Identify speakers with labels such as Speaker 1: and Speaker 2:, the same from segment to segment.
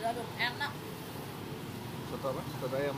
Speaker 1: diaduk enak
Speaker 2: Soto apa? Soto ayam.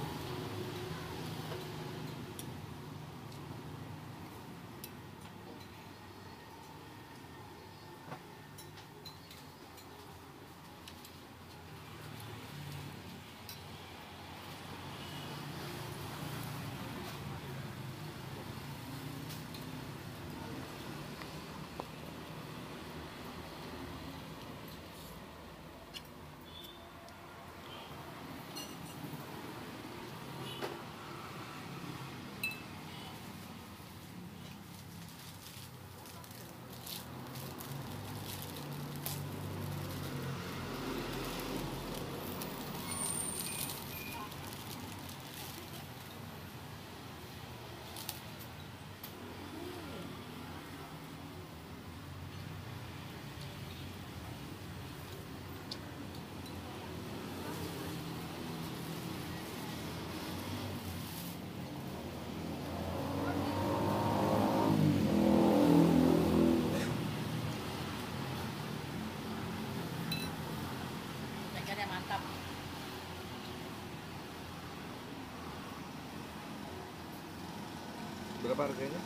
Speaker 2: Berapa harganya?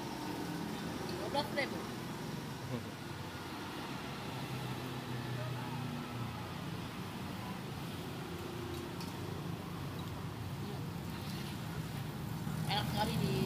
Speaker 1: 12 ribu enak sekali di